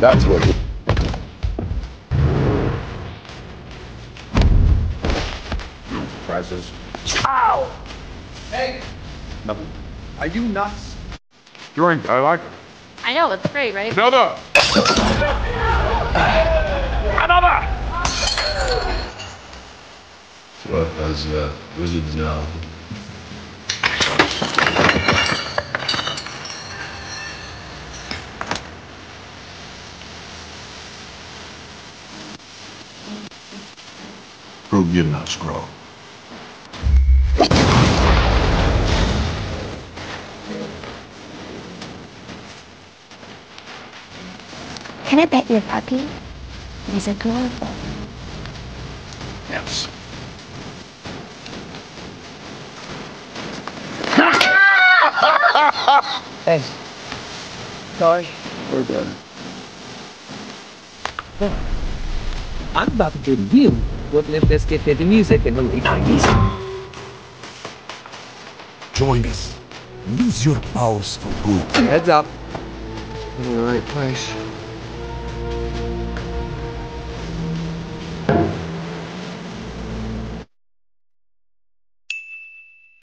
That's what. Prizes. Ow! Hey! Nothing. Are you nuts? Drink, I like it. I know, it's great, right? Another! Another! What was uh, wizards now? Prove you're not scroll. Can I pet your puppy? There's a girl. Yes. Hey. Sorry. We're good. I'm about to reveal what Bizkit did to music in the late 90s. Join us. Use your powers for good. Heads up. In the right place.